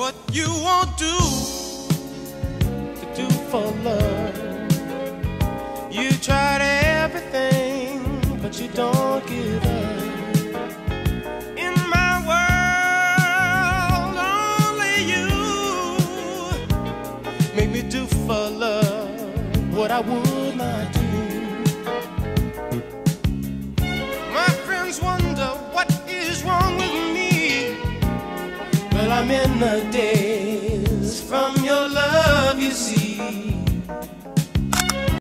what you won't do to do for love. You tried everything, but you don't give up. In my world, only you make me do for love what I would not do. till I'm in the days from your love, you see.